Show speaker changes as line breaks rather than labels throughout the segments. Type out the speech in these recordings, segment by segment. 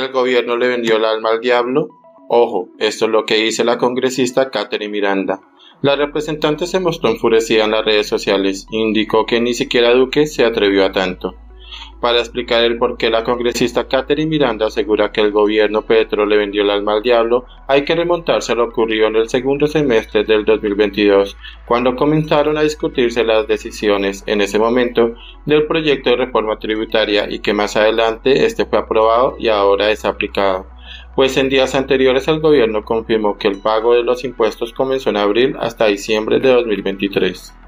¿El gobierno le vendió el alma al diablo? Ojo, esto es lo que dice la congresista Catherine Miranda. La representante se mostró enfurecida en las redes sociales indicó que ni siquiera Duque se atrevió a tanto. Para explicar el por qué la congresista Catherine Miranda asegura que el gobierno Petro le vendió el alma al diablo, hay que remontarse a lo ocurrido en el segundo semestre del 2022, cuando comenzaron a discutirse las decisiones en ese momento del proyecto de reforma tributaria y que más adelante este fue aprobado y ahora es aplicado. Pues en días anteriores el gobierno confirmó que el pago de los impuestos comenzó en abril hasta diciembre de 2023.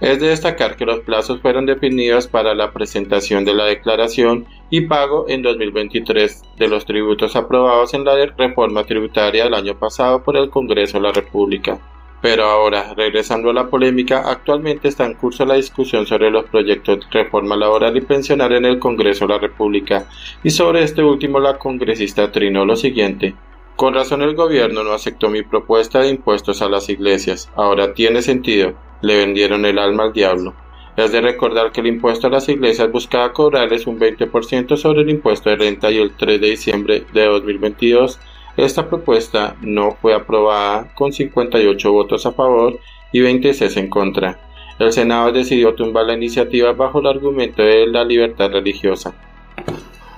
Es de destacar que los plazos fueron definidos para la presentación de la declaración y pago en 2023 de los tributos aprobados en la reforma tributaria del año pasado por el Congreso de la República. Pero ahora, regresando a la polémica, actualmente está en curso la discusión sobre los proyectos de reforma laboral y pensionaria en el Congreso de la República, y sobre este último la congresista trinó lo siguiente. Con razón el gobierno no aceptó mi propuesta de impuestos a las iglesias. Ahora tiene sentido le vendieron el alma al diablo. Es de recordar que el impuesto a las iglesias buscaba cobrarles un 20% sobre el impuesto de renta y el 3 de diciembre de 2022 esta propuesta no fue aprobada con 58 votos a favor y 26 en contra. El Senado decidió tumbar la iniciativa bajo el argumento de la libertad religiosa.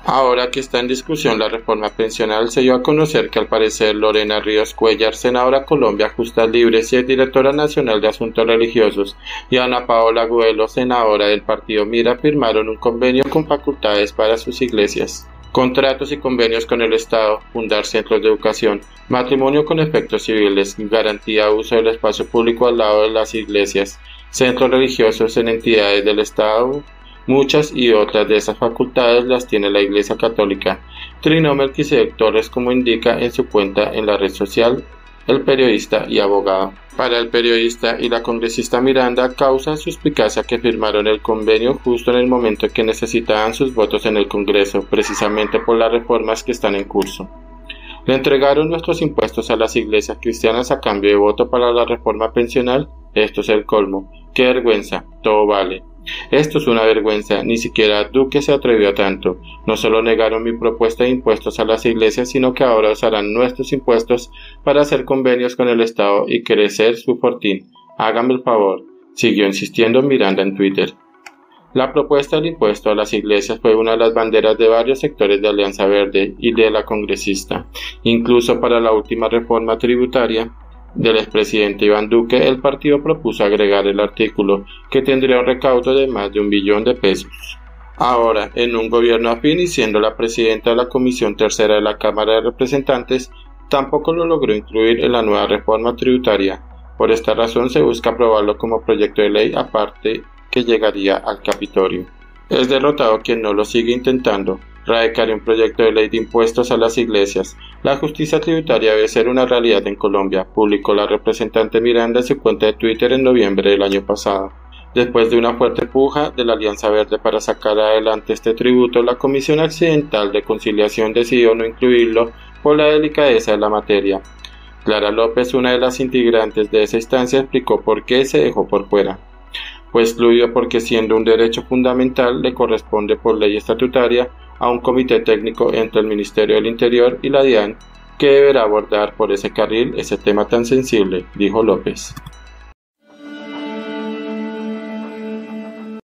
Ahora que está en discusión la reforma pensional, se dio a conocer que al parecer Lorena Ríos Cuellar, senadora Colombia Justas Libres y directora nacional de Asuntos Religiosos, y Ana Paola Guelo, senadora del partido Mira, firmaron un convenio con facultades para sus iglesias. Contratos y convenios con el Estado, fundar centros de educación, matrimonio con efectos civiles, garantía uso del espacio público al lado de las iglesias, centros religiosos en entidades del Estado, Muchas y otras de esas facultades las tiene la Iglesia Católica. Trino Melquisedec Torres, como indica en su cuenta en la red social, el periodista y abogado. Para el periodista y la congresista Miranda, causa suspicacia que firmaron el convenio justo en el momento que necesitaban sus votos en el Congreso, precisamente por las reformas que están en curso. Le entregaron nuestros impuestos a las iglesias cristianas a cambio de voto para la reforma pensional. Esto es el colmo. Qué vergüenza. Todo vale. Esto es una vergüenza, ni siquiera Duque se atrevió a tanto. No solo negaron mi propuesta de impuestos a las iglesias, sino que ahora usarán nuestros impuestos para hacer convenios con el Estado y crecer su fortín. Háganme el favor, siguió insistiendo Miranda en Twitter. La propuesta del impuesto a las iglesias fue una de las banderas de varios sectores de Alianza Verde y de la congresista. Incluso para la última reforma tributaria, del expresidente Iván Duque, el partido propuso agregar el artículo que tendría un recaudo de más de un billón de pesos. Ahora, en un gobierno afín y siendo la presidenta de la Comisión Tercera de la Cámara de Representantes, tampoco lo logró incluir en la nueva reforma tributaria. Por esta razón se busca aprobarlo como proyecto de ley aparte que llegaría al Capitolio. Es derrotado quien no lo sigue intentando, radicar un proyecto de ley de impuestos a las iglesias. La justicia tributaria debe ser una realidad en Colombia, publicó la representante Miranda en su cuenta de Twitter en noviembre del año pasado. Después de una fuerte puja de la Alianza Verde para sacar adelante este tributo, la Comisión Accidental de Conciliación decidió no incluirlo por la delicadeza de la materia. Clara López, una de las integrantes de esa instancia, explicó por qué se dejó por fuera. Fue excluido porque siendo un derecho fundamental le corresponde por ley estatutaria a un comité técnico entre el Ministerio del Interior y la DIAN que deberá abordar por ese carril ese tema tan sensible, dijo López.